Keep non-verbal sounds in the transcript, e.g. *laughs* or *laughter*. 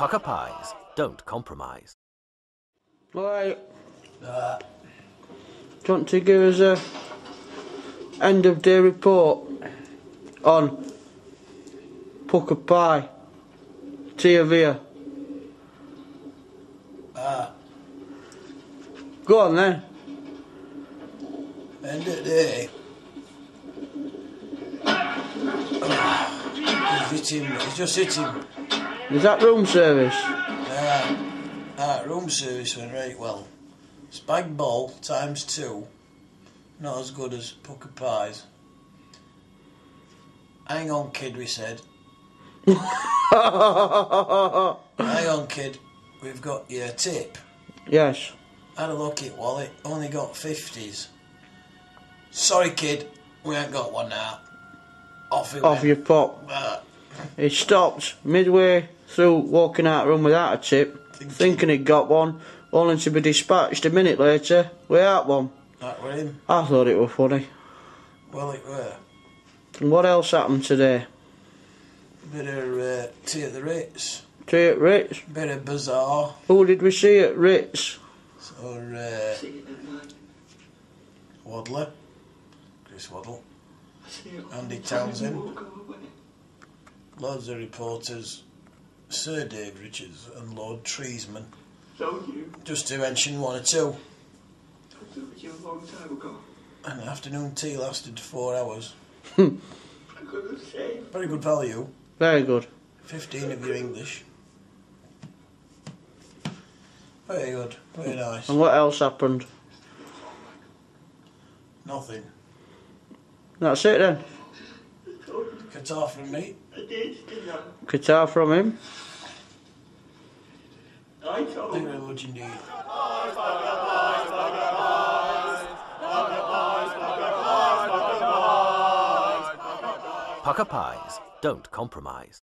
Pukka Pies don't compromise. Right. Do you want to give us a end of day report on Pukka Pie? Tia Via. Ah, Go on then. end of day. He's hit him, he's just hit Is that room service? Ah, ah, room service went right well. Spag ball times two. Not as good as Pukka Pies. Hang on, kid, we said. *laughs* Hang on, kid. We've got your tip. yes. Had a look at wallet. Only got 50s. Sorry, kid. We ain't got one now. Off it Off went. your pop. Ah, He stopped midway through walking out the room without a tip, Thinking. thinking he'd got one, only to be dispatched a minute later without one. that were him. I thought it was funny. Well, it were. And what else happened today? Bit of uh, tea at the Ritz. Tea at Ritz. Bit of bazaar. Who did we see at Ritz? Or uh, Waddler. Chris Waddle. Andy Townsend. Loads of reporters. Sir Dave Richards and Lord Triesman. Told you. Just to mention one or two. I told you a long time ago. And afternoon tea lasted four hours. *laughs* I couldn't say. Very good value. Very good. 15 of your English. Very good. Very nice. And what else happened? Nothing. That's it then. I told you. Qatar from me. I did, didn't I? Guitar from him. I Thank you very much indeed. Pukka Pies don't compromise.